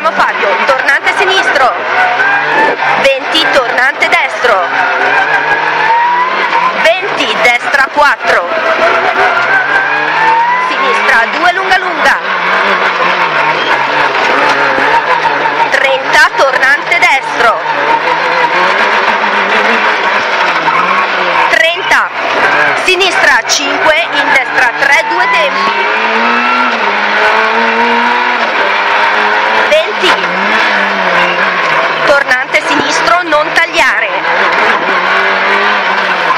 Chiamo Fabio, tornante sinistro, 20, tornante destro, 20, destra 4, sinistra 2 lunga lunga, 30, tornante destro, 30, sinistra 5, in destra 3, 2 tempi, 20, tornante sinistro, non tagliare,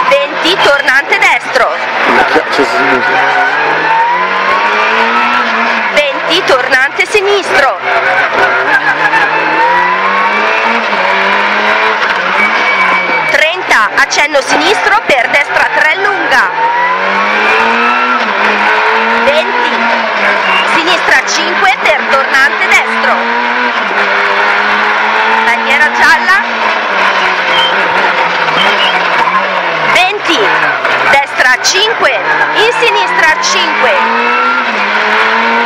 20, tornante destro, 20, tornante sinistro, 30, accenno sinistro per destra 3 lunga, 20, sinistra 5 per tornante destro, bandiera gialla, 20, destra 5, in sinistra 5,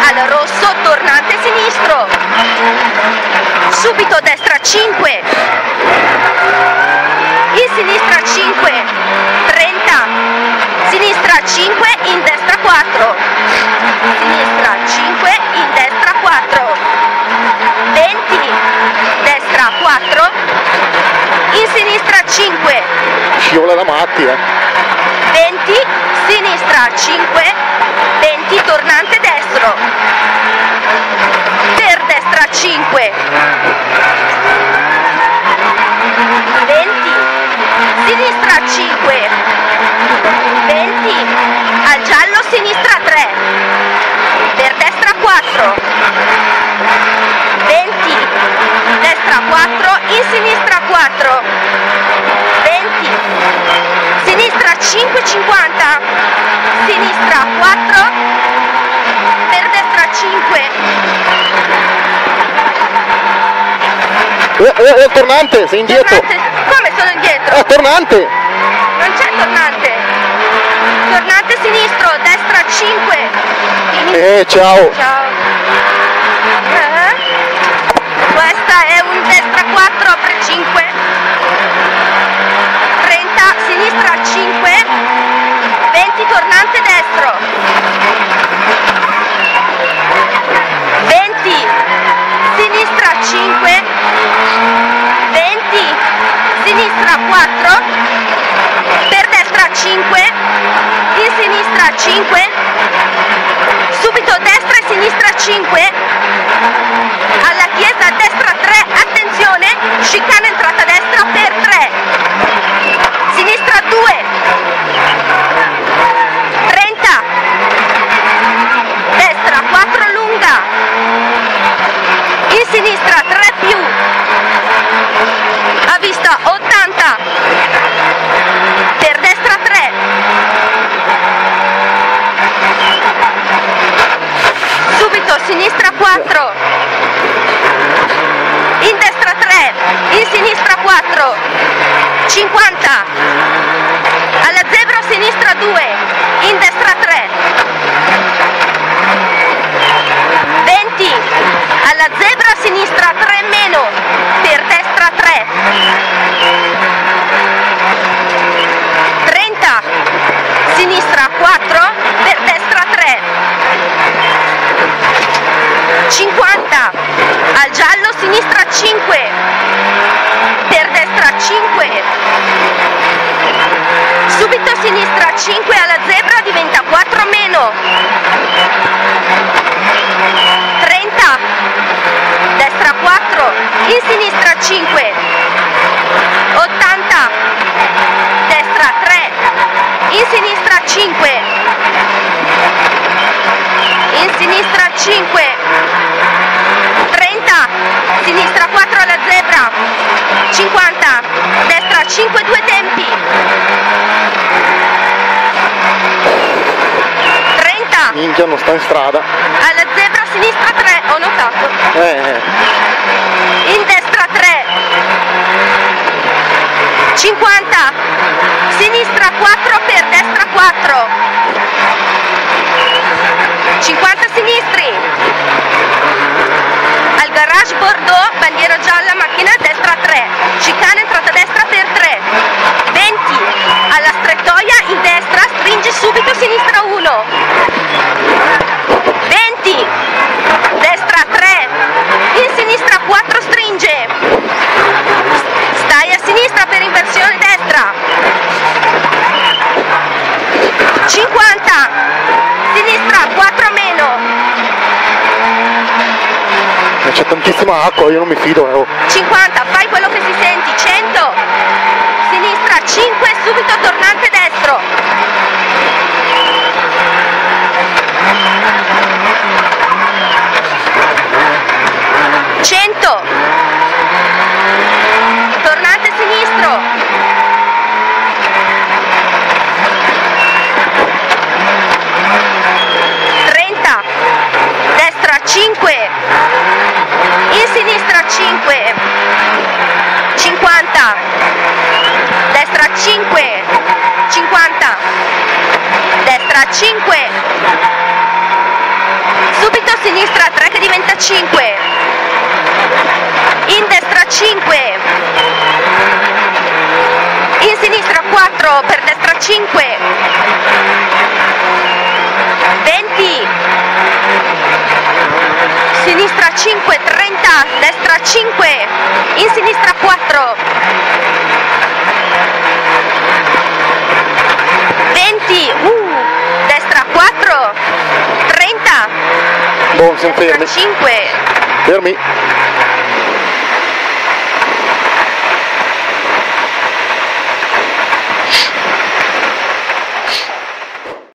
al rosso tornante sinistro, subito destra 5, in sinistra 5, 30, sinistra 5, in destra 4, sinistra 5, in destra 4, 20, destra 4, in sinistra 5, Scivola da matti, eh. 20, sinistra 5, 20, tornante destro, per destra 5, 20, sinistra 5, 20, al giallo sinistra 3, per destra 4, 20, destra 4, in sinistra 4, 20, sinistra 5, 50, sinistra 4, per destra 5, Eh, eh, eh, tornante, sei indietro. tornante, come sono indietro? Eh, tornante. Non c'è tornante. Tornante sinistro, destra 5. Eh, ciao. Ciao. Eh? Questa è un destra 4, apre 5. Sinistra 4. Per destra 5. In sinistra 5 subito destra e sinistra 5 alla chiesa destra 3 attenzione chicane entrata destra per 3 sinistra 2 30 destra 4 lunga in sinistra 3 più a vista 80 per destra 3 subito sinistra 4 in destra 3 in sinistra 4 50 alla zebra sinistra 2 in destra 3 20 alla zebra sinistra 3 meno per destra 3 30 sinistra 4 per destra 3 50 al giallo sinistra 5 per destra 5 subito sinistra 5 alla zebra diventa 4 meno. 30 destra 4 in sinistra 5 80 destra 3 in sinistra 5 in sinistra 5 30 sinistra 4 alla zebra 50 destra 5 due tempi. 30 Minchia, non sta in strada. alla zebra sinistra 3 ho notato. Eh, in destra 3 50 sinistra 4 per destra 4 50 bandiera gialla, macchina a destra 3, chicane entrata destra per 3, 20, alla strettoia in destra, stringe subito sinistra 1, 20, destra 3, in sinistra 4 stringe, stai a sinistra per inversione destra, 50, sinistra 4 meno, C'è acqua, io non mi fido. Eh. oh. 50, fai quello che si senti, 100, sinistra 5, subito tornante destro, 100, tornante sinistro, 30, destra 5, in sinistra 5, 50, destra 5, 50, destra 5, subito sinistra 3 che diventa 5, in destra 5, in sinistra 4 per destra 5, 20, sinistra 5, 30, destra 5, in sinistra 4, 20, uh, destra 4, 30, Boh, siamo destra fermi. 5, Fermi.